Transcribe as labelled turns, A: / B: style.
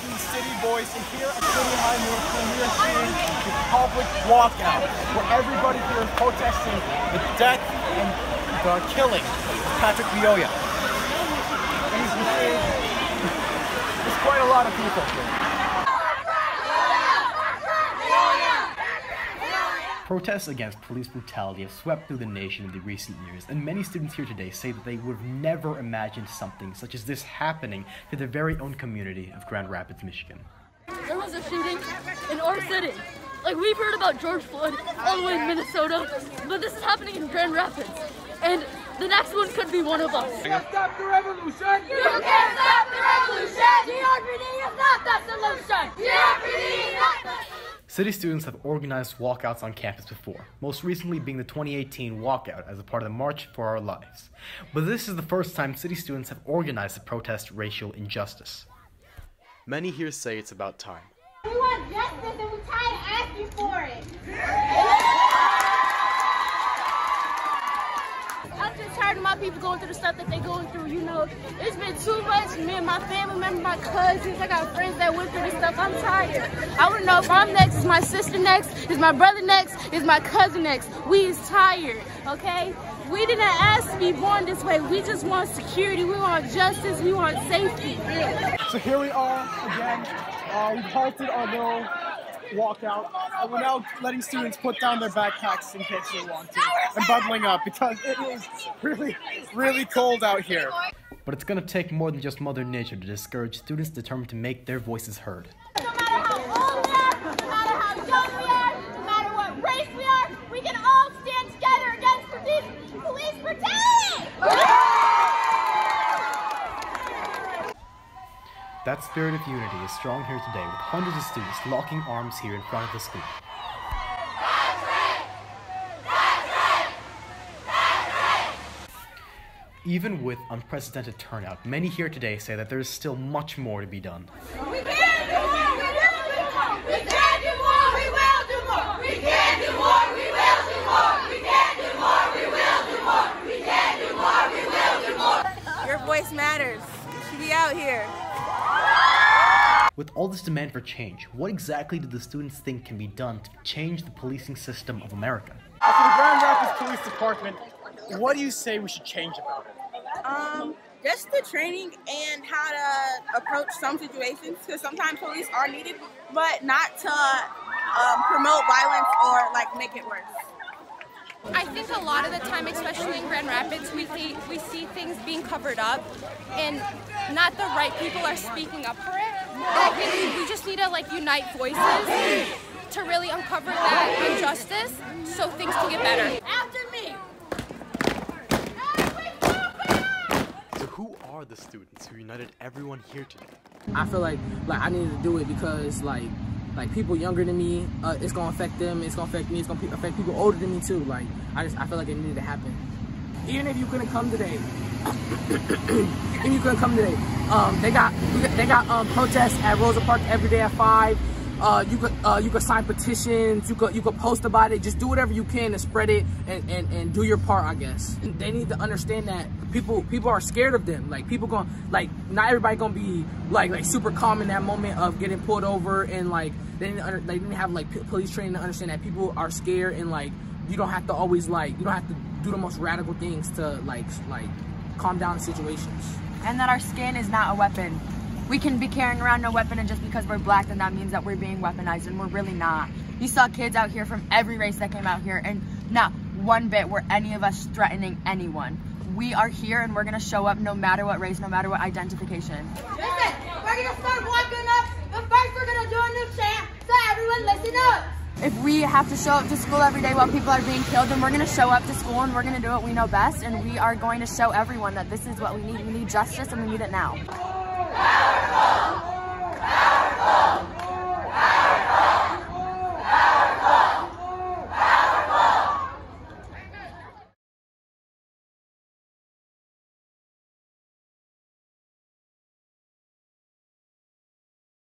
A: The City Voice, and here at City High School, we are seeing the public walkout, where everybody here is protesting the death and the killing of Patrick Lyoya. And as you see, there's quite a lot of people here. Protests against police brutality have swept through the nation in the recent years, and many students here today say that they would have never imagined something such as this happening to their very own community of Grand Rapids, Michigan.
B: There was a shooting in our city. Like we've heard about George Floyd all the way in Minnesota, but this is happening in Grand Rapids. And the next one could be one of us.
C: You can't stop the revolution!
D: You can't stop the revolution! GRPD is not the solution! GRPD is not the
A: City students have organized walkouts on campus before, most recently being the 2018 walkout as a part of the March for Our Lives. But this is the first time city students have organized to protest racial injustice. Many here say it's about time.
D: We want justice and we're tired of asking for it.
B: I'm just tired of my people going through the stuff that they're going through, you know. It's been too much. Me and my family members, my cousins, I got friends that went through this stuff. I'm tired. I want to know if I'm next, is my sister next, is my brother next, is my cousin next. We is tired, okay? We didn't ask to be born this way. We just want security. We want justice. We want safety.
A: So here we are again. Uh, we've halted our little walkout, we're now letting students put down their backpacks in case they want to, and bundling up because it is really, really cold out here. But it's gonna take more than just Mother Nature to discourage students determined to make their voices heard. That spirit of unity is strong here today with hundreds of students locking arms here in front of the school. Even with unprecedented turnout, many here today say that there is still much more to be done.
D: We can do more, we will do more! We can do more, we will do more! We can do more, we will do more! We can do more, we will do more! We can do more, we will do more!
E: Your voice matters. You should be out here.
A: With all this demand for change, what exactly do the students think can be done to change the policing system of America? For the Grand Rapids Police Department, what do you say we should change about it?
E: Um, just the training and how to approach some situations because sometimes police are needed, but not to um, promote violence or like make it worse.
F: I think a lot of the time, especially in Grand Rapids, we see, we see things being covered up and not the right people are speaking up for it. And I think we just need to like unite voices to really uncover that injustice so things can get better.
D: After me!
A: So who are the students who united everyone here today?
G: I feel like like I needed to do it because like like people younger than me, uh, it's gonna affect them. It's gonna affect me. It's gonna affect people older than me too. Like I just I feel like it needed to happen. Even if you couldn't come today, if you couldn't come today, um, they got they got um, protests at Rosa Park every day at five. Uh, you could uh, you could sign petitions. You could you could post about it. Just do whatever you can to spread it and, and, and do your part. I guess they need to understand that people people are scared of them. Like people going like not everybody gonna be like like super calm in that moment of getting pulled over and like they didn't under, they didn't have like police training to understand that people are scared and like you don't have to always like you don't have to do the most radical things to like like calm down situations.
H: and that our skin is not a weapon. We can be carrying around no weapon, and just because we're black, then that means that we're being weaponized, and we're really not. You saw kids out here from every race that came out here, and not one bit were any of us threatening anyone. We are here, and we're gonna show up no matter what race, no matter what identification.
D: Listen, we're gonna start walking up, but first we're gonna do a new chant, so everyone listen up!
H: If we have to show up to school every day while people are being killed, then we're gonna show up to school and we're gonna do what we know best, and we are going to show everyone that this is what we need. We need justice, and we need it now.